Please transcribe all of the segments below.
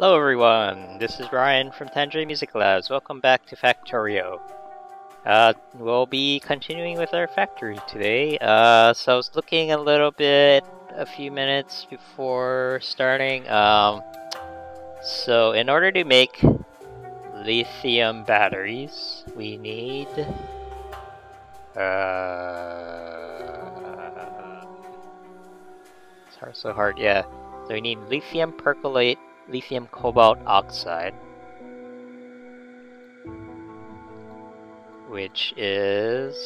Hello everyone, this is Ryan from Tangerine Music Labs. Welcome back to Factorio. Uh, we'll be continuing with our factory today. Uh, so I was looking a little bit a few minutes before starting. Um, so in order to make lithium batteries, we need... Uh, it's hard, so hard, yeah. So we need lithium perchlorate lithium cobalt oxide, which is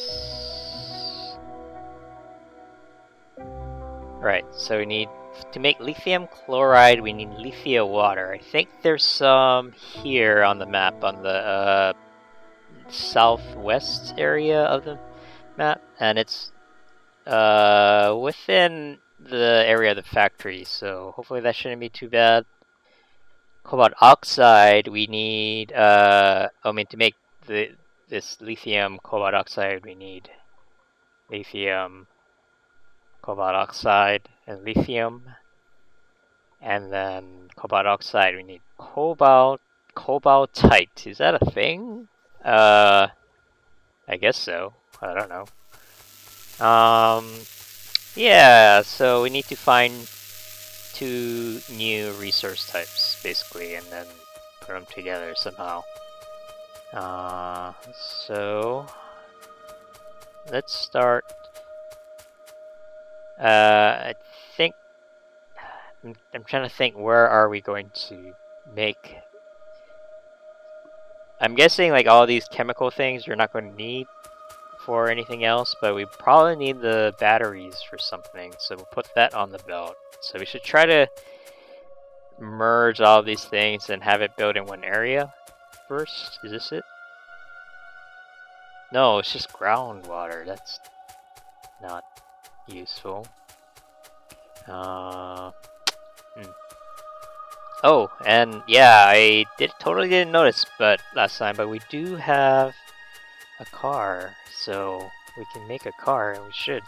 right. So we need to make lithium chloride. We need lithium water. I think there's some here on the map on the uh, southwest area of the map, and it's uh, within the area of the factory. So hopefully that shouldn't be too bad cobalt oxide, we need, uh, I mean, to make the this lithium cobalt oxide, we need lithium cobalt oxide and lithium. And then cobalt oxide, we need cobalt, cobaltite. Is that a thing? Uh, I guess so. I don't know. Um, yeah, so we need to find two new resource types, basically, and then put them together somehow. Uh, so, let's start. Uh, I think, I'm, I'm trying to think, where are we going to make... I'm guessing like all these chemical things you're not going to need for anything else, but we probably need the batteries for something, so we'll put that on the belt. So we should try to merge all these things and have it built in one area first. Is this it? No, it's just groundwater. That's not useful. Uh, hmm. Oh, and yeah, I did totally didn't notice, but last time, but we do have a car, so we can make a car, and we should.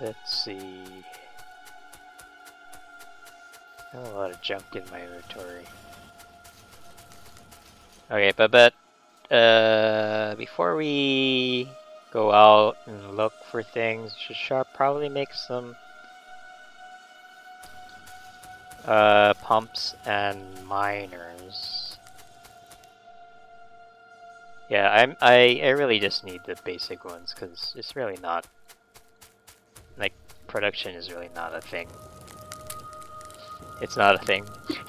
Let's see. I have a lot of junk in my inventory. Okay, but but uh, before we go out and look for things, should probably make some uh, pumps and miners. Yeah, I'm I I really just need the basic ones because it's really not Like production is really not a thing. It's not a thing.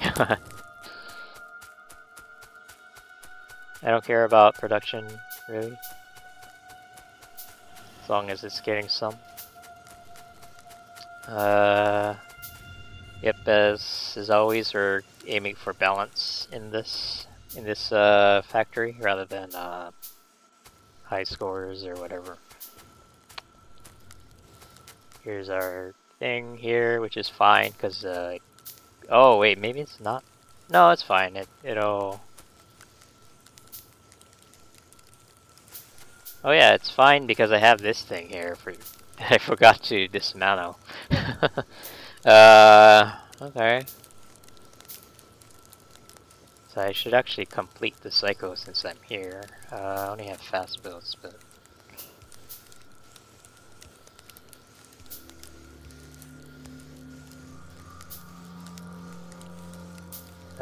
I don't care about production, really. As long as it's getting some. Uh, yep, as, as always, we're aiming for balance in this in this uh, factory rather than uh, high scores or whatever. Here's our thing here, which is fine, because, uh, oh, wait, maybe it's not. No, it's fine. It, it'll... Oh yeah, it's fine because I have this thing here for I forgot to dismantle. uh okay. So I should actually complete the cycle since I'm here. Uh, I only have fast builds, but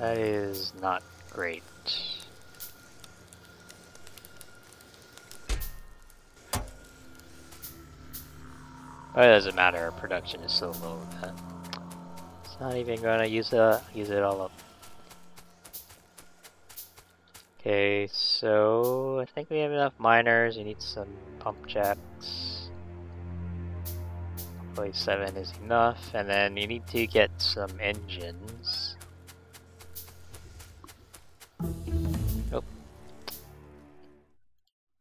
That is not great. Oh, it doesn't matter, our production is so low that not even gonna use it, use it all up. Okay, so I think we have enough miners, we need some pump jacks. Hopefully 7 is enough, and then you need to get some engines.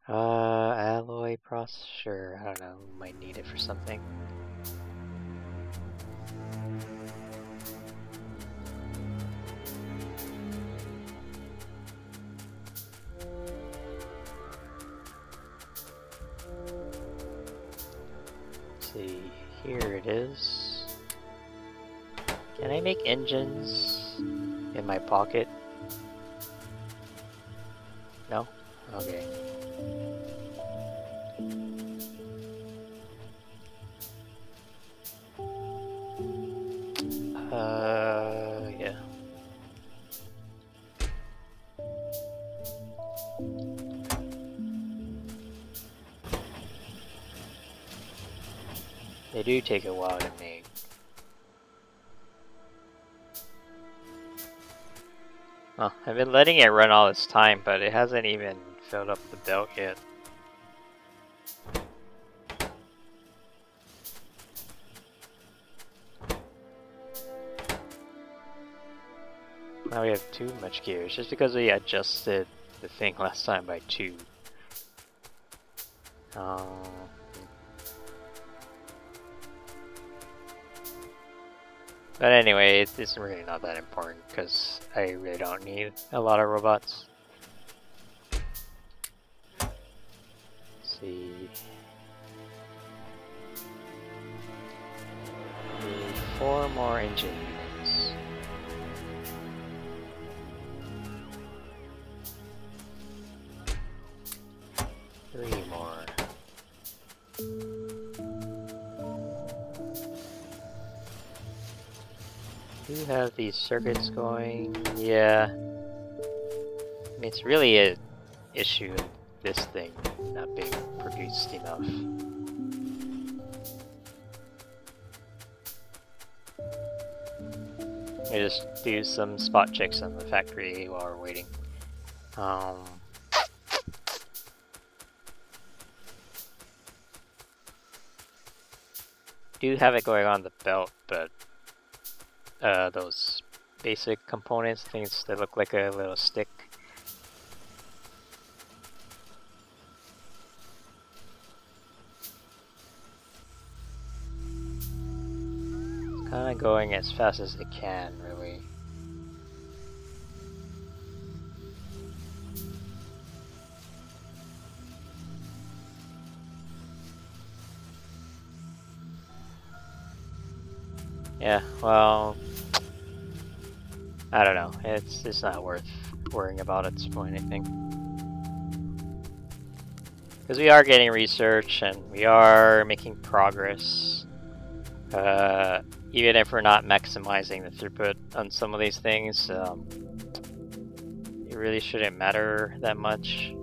Uh, alloy process, sure, I don't know, might need it for something. Here it is. Can I make engines in my pocket? Letting it run all this time, but it hasn't even filled up the belt yet. Now we have too much gears, just because we adjusted the thing last time by two. Um, but anyway, it's really not that important because I really don't need a lot of robots. Circuits going? Yeah. I mean, it's really a issue of this thing not being produced enough. I just do some spot checks on the factory while we're waiting. Um, do have it going on the belt, but uh, those basic components, things that look like a little stick. It's kind of going as fast as it can, really. Yeah, well, I don't know. It's it's not worth worrying about at this point, I think. Because we are getting research and we are making progress. Uh, even if we're not maximizing the throughput on some of these things, um, it really shouldn't matter that much.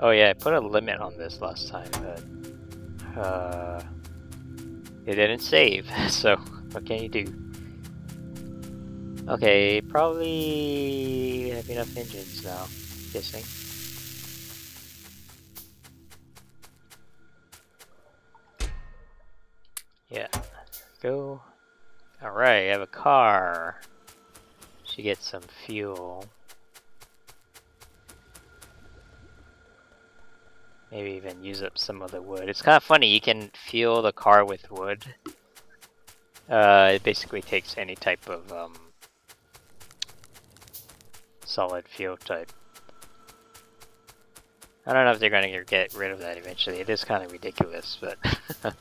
Oh yeah, I put a limit on this last time, but uh, it didn't save, so what can you do? Okay, probably have enough engines now, guessing. Yeah, go. Alright, I have a car. Should get some fuel. Maybe even use up some of the wood. It's kind of funny, you can fuel the car with wood. Uh, it basically takes any type of um, solid fuel type. I don't know if they're going to get rid of that eventually. It is kind of ridiculous, but...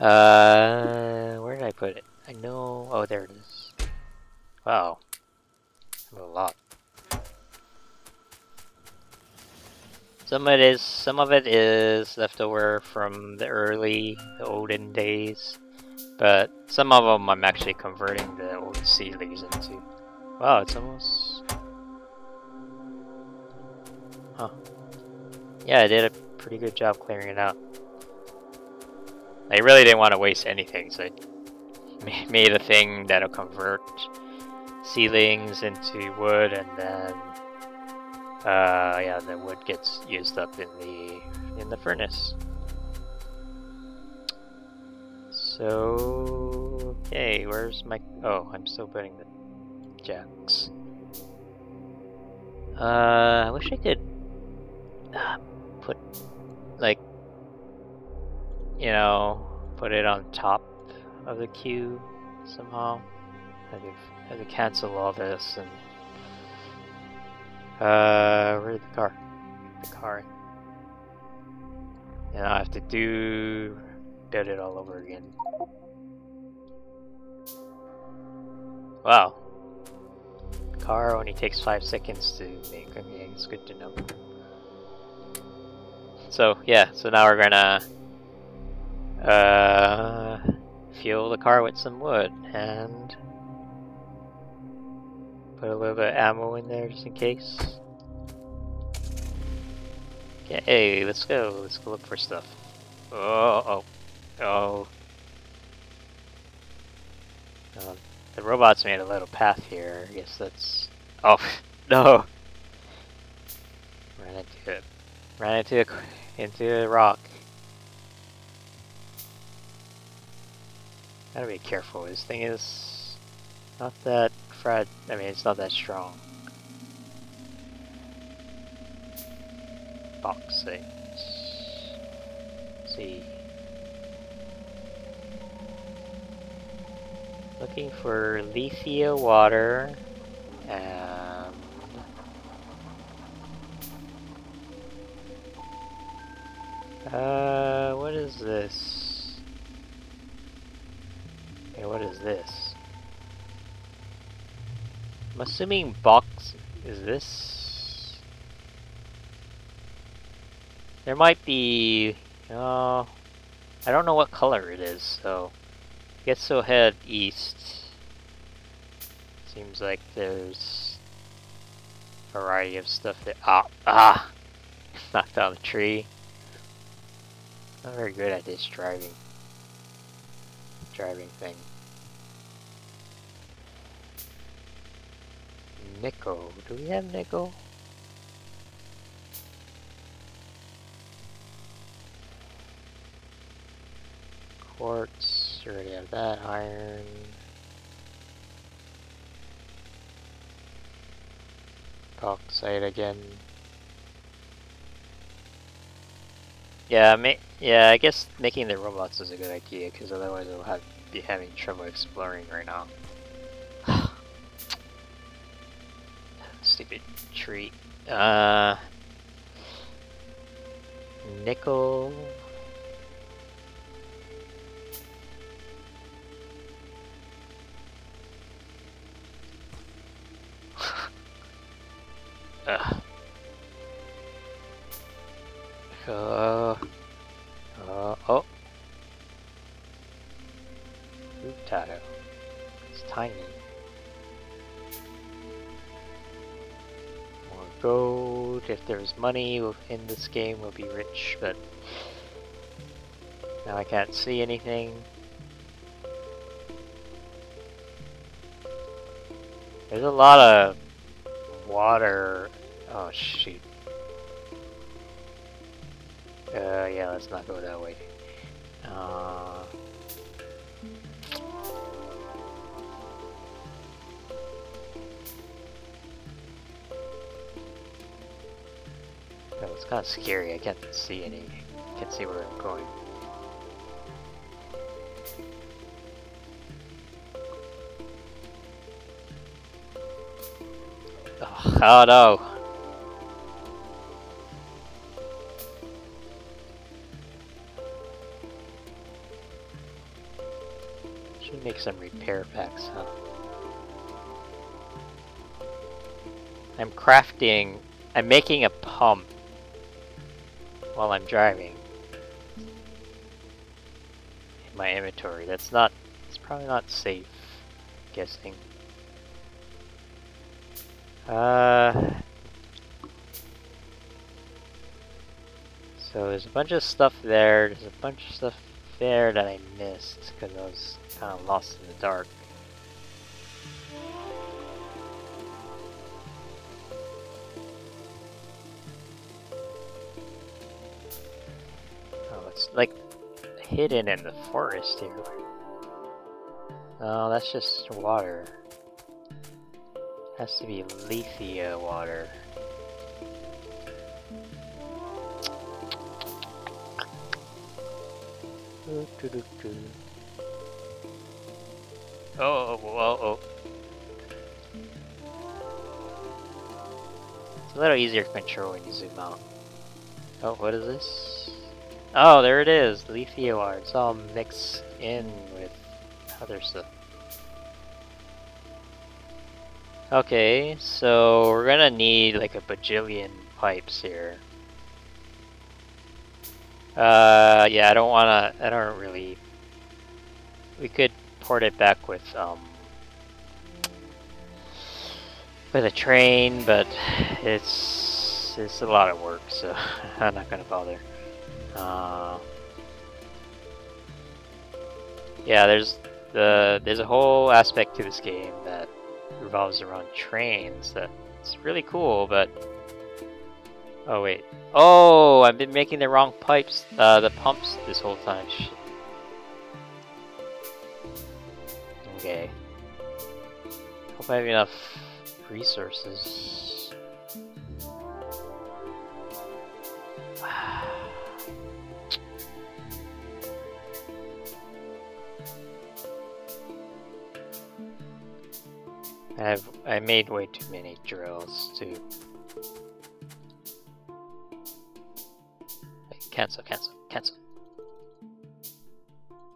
uh, where did I put it? I know... Oh, there it is. Wow. A lot. Some of it is some of it is leftover from the early, the olden days, but some of them I'm actually converting the old Sealeys into. Wow, it's almost. Huh. Yeah, I did a pretty good job clearing it out. I really didn't want to waste anything, so I made a thing that'll convert seedlings into wood and then uh, yeah, the wood gets used up in the in the furnace. So, okay, where's my? Oh, I'm still putting the jacks. Uh, I wish I could uh, put like you know put it on top of the queue somehow. I to, I to cancel all this and uh, where's the car? The car. And I have to do build it all over again. Wow. Car only takes five seconds to make. Okay, it's good to know. So yeah, so now we're gonna uh, fuel the car with some wood and put a little bit of ammo in there just in case. Okay, hey, let's go. Let's go look for stuff. Oh, oh, oh. Um, the robots made a little path here. I guess that's. Oh no! Ran into it. Ran into a into a rock. Gotta be careful. This thing is not that frag. I mean, it's not that strong. Boxing. see. Looking for Lithia water and uh what is this? Okay, what is this? I'm assuming box is this there might be uh I don't know what color it is, so I guess so head east. Seems like there's a variety of stuff that ah ah knocked down the tree. Not very good at this driving driving thing. Nickel. Do we have nickel? Quartz. Already have that. Iron. Bauxite again. Yeah, ma yeah. I guess making the robots is a good idea because otherwise we'll have be having trouble exploring right now. Stupid tree. Uh, nickel. Money in this game, we'll be rich, but now I can't see anything. There's a lot of water. Oh shoot. Uh, yeah, let's not go that way. It's kind of scary. I can't see any. Can't see where I'm going. Oh, oh no. Should make some repair packs, huh? I'm crafting... I'm making a pump while I'm driving. In my inventory. That's not... It's probably not safe, I'm guessing. Uh... So there's a bunch of stuff there, there's a bunch of stuff there that I missed because I was kind of lost in the dark. Like hidden in the forest here. Oh, that's just water. Has to be Lithia uh, water. Oh, oh, oh, oh, oh. It's a little easier to control when you zoom out. Oh, what is this? Oh, there it is, Lithia It's all mixed in with other stuff. Okay, so we're gonna need like a bajillion pipes here. Uh, yeah, I don't wanna, I don't really, we could port it back with, um, with a train, but it's, it's a lot of work, so I'm not gonna bother. Uh, yeah, there's the, there's a whole aspect to this game that revolves around trains that's really cool, but... Oh, wait. Oh, I've been making the wrong pipes, uh, the pumps this whole time. Okay. Hope I have enough resources. I've I made way too many drills too. Cancel, cancel, cancel.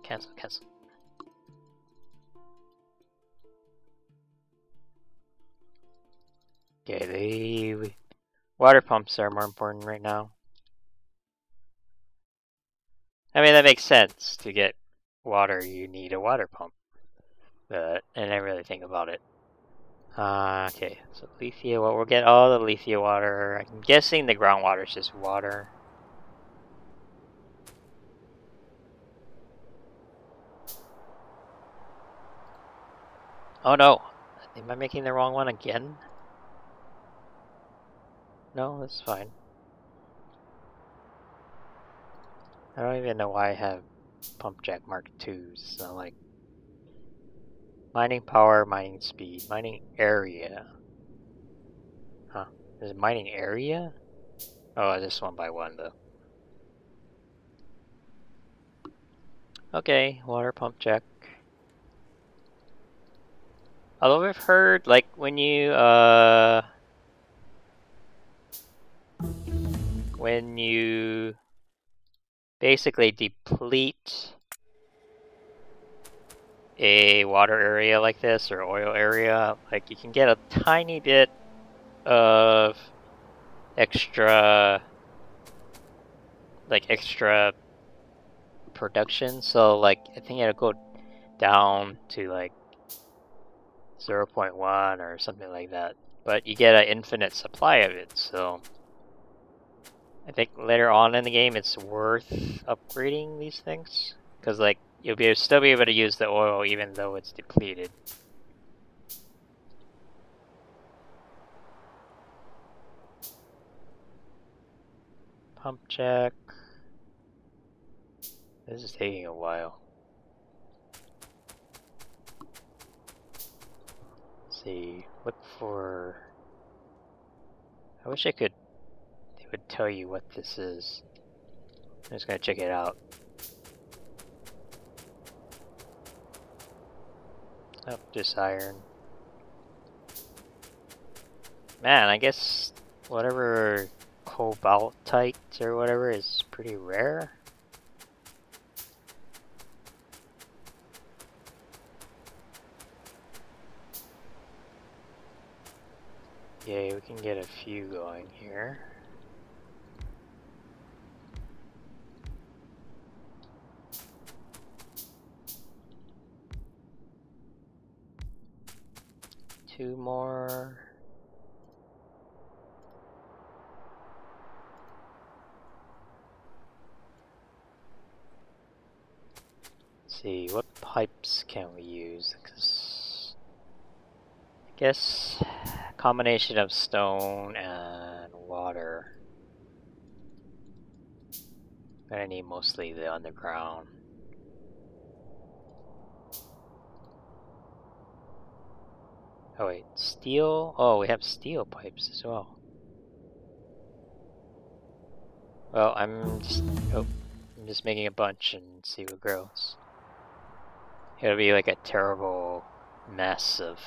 Cancel, cancel. Okay, the water pumps are more important right now. I mean, that makes sense. To get water, you need a water pump. But I didn't really think about it. Uh, okay, so Lithia, well, we'll get all the Lithia water. I'm guessing the groundwater is just water. Oh no! Am I making the wrong one again? No, that's fine. I don't even know why I have Pump Jack Mark IIs. So like Mining power, mining speed, mining area. Huh. Is it mining area? Oh, just one by one though. Okay, water pump check. Although I've heard, like, when you, uh... When you basically deplete a water area like this or oil area, like you can get a tiny bit of extra like extra production. So like I think it'll go down to like 0.1 or something like that. But you get an infinite supply of it, so I think later on in the game it's worth upgrading these things. Because like You'll be still be able to use the oil even though it's depleted. Pump check. This is taking a while. Let's see, look for... I wish I could... It would tell you what this is. I'm just gonna check it out. Oh, just iron. Man, I guess whatever cobaltite or whatever is pretty rare. Yeah, we can get a few going here. Two more. Let's see, what pipes can we use? Because I guess combination of stone and water. I need mostly the underground. Oh wait, steel? Oh, we have steel pipes as well. Well, I'm just, oh, I'm just making a bunch and see what grows. It'll be like a terrible mess of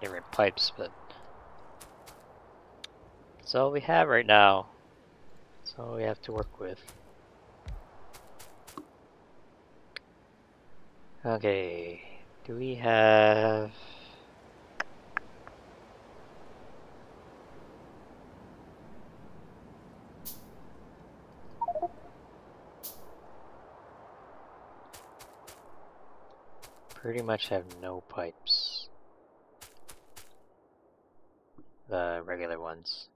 different pipes, but that's all we have right now. That's all we have to work with. Okay, do we have... Pretty much have no pipes. The regular ones.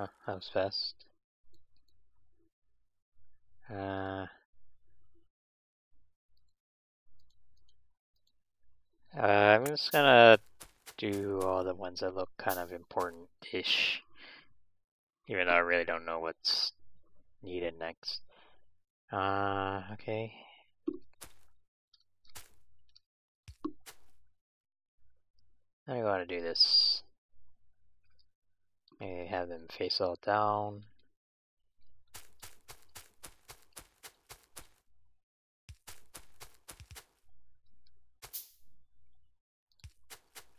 Oh, that was fast. Uh, uh, I'm just gonna do all the ones that look kind of important-ish, even though I really don't know what's needed next. Uh, okay. I want to do this. Maybe have them face all down.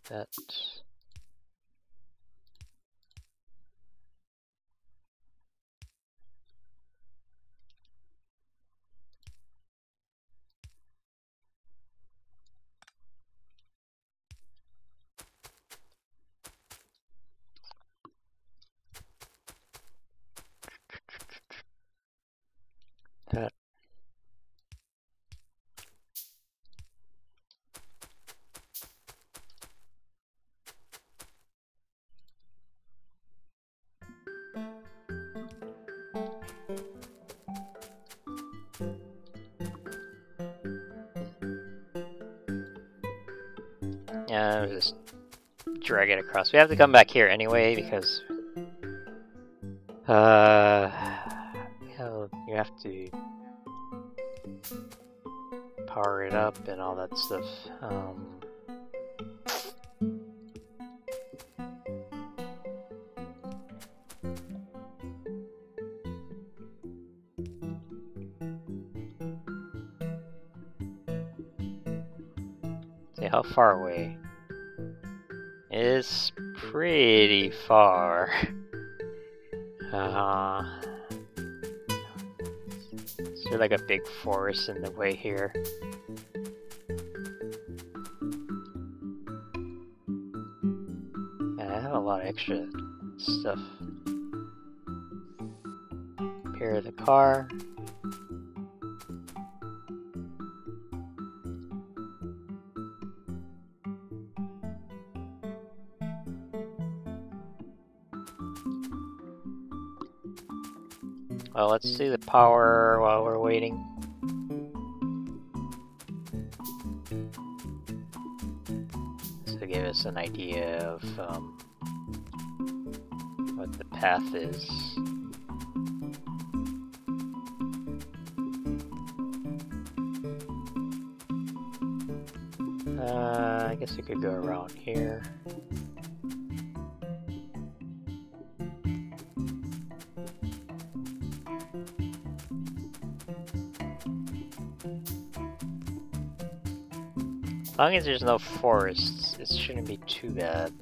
That Yeah, I'll just drag it across. We have to come back here anyway because uh you have to power it up and all that stuff. Um, how far away? It's pretty far. Uh, is there like a big forest in the way here? Yeah, I have a lot of extra stuff. Repair the car. Let's see the power while we're waiting. This will give us an idea of um, what the path is. Uh, I guess we could go around here. Long as there's no forests, it shouldn't be too bad.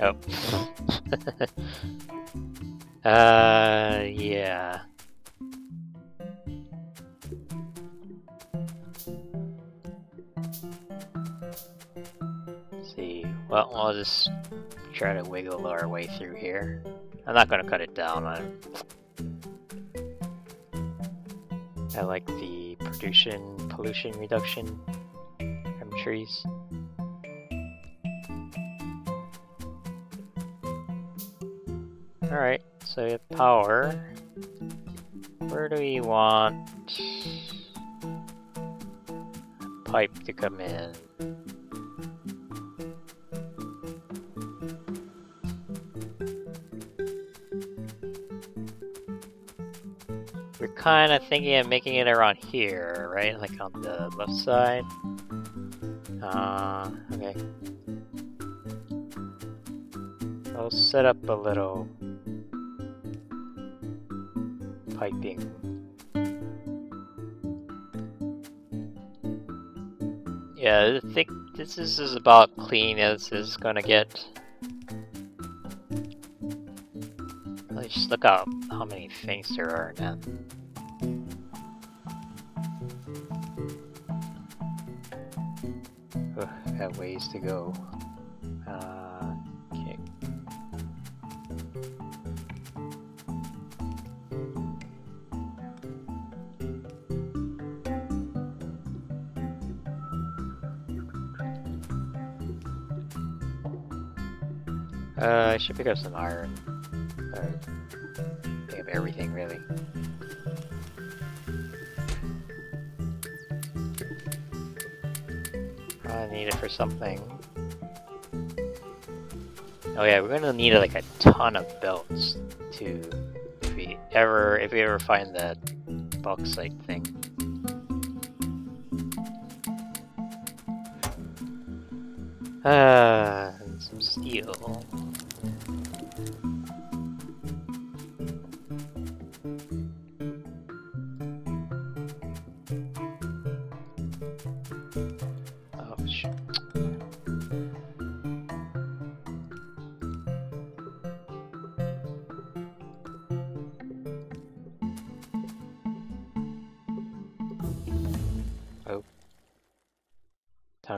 Oh. uh, yeah. Let's see, well, I'll just try to wiggle our way through here. I'm not gonna cut it down. I, I like the pollution pollution reduction from trees. Alright, so we have power. Where do we want pipe to come in? We're kind of thinking of making it around here, right? Like on the left side. Uh, okay. I'll set up a little piping. Yeah, I think this is about clean as is gonna get. Just look up how many things there are now. Ugh, got ways to go. Uh. Uh, I should pick up some iron. Need it for something. Oh yeah, we're gonna need like a ton of belts to if we ever if we ever find that bauxite thing. Ah, and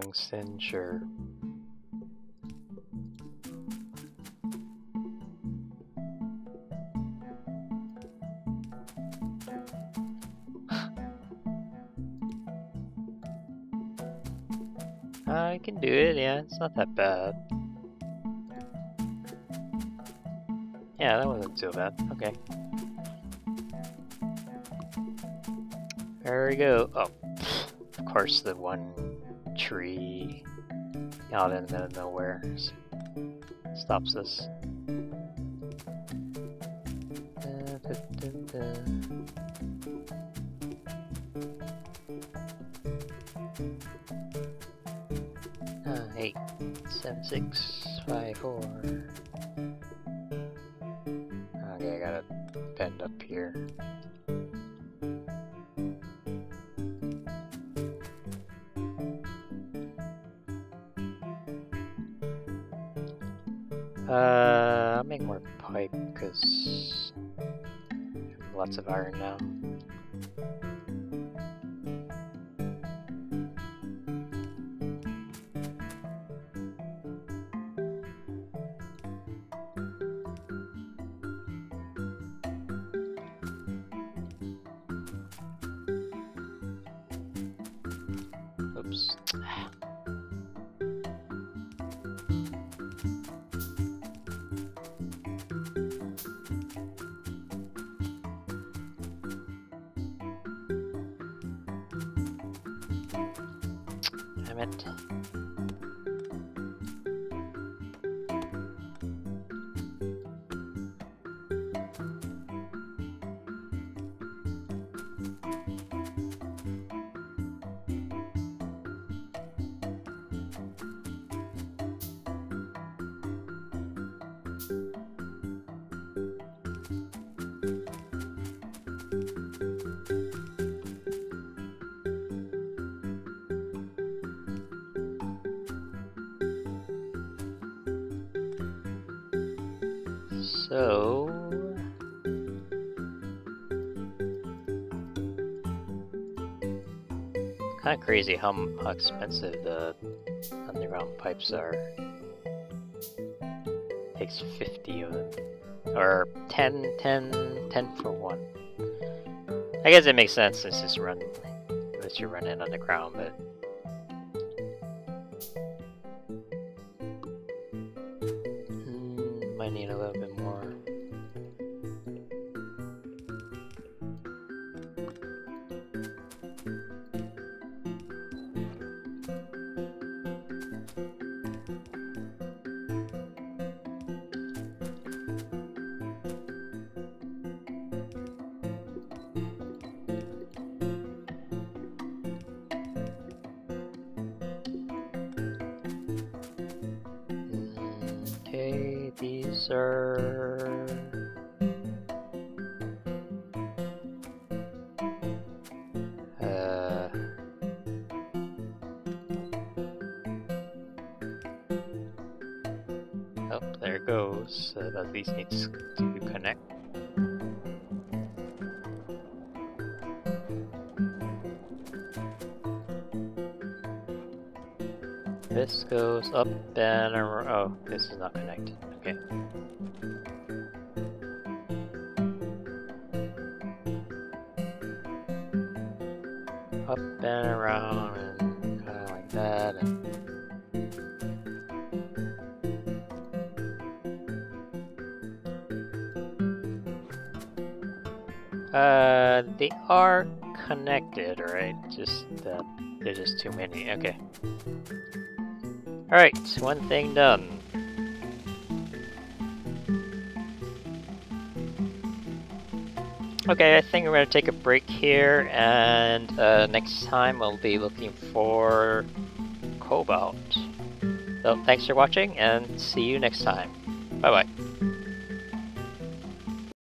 Tungsten, sure. I can do it, yeah, it's not that bad. Yeah, that wasn't too bad, okay. There we go. Oh, of course the one out in the middle of nowhere stops us. Da. Uh, eight, seven, six, five, four. Lots of mm-hmm. iron now. Damn it. Crazy how, how expensive the underground pipes are. Takes 50 of them. Or 10, 10, 10 for one. I guess it makes sense since it's run unless you run it underground, but Hmm, might need a little bit least needs to connect. This goes up and around. Oh, this is not connected. Okay. Up and around uh, they are connected, right? Just uh, there's just too many. Okay. Alright, one thing done. Okay, I think we're to take a break here, and uh, next time we'll be looking for Cobalt. So, thanks for watching, and see you next time.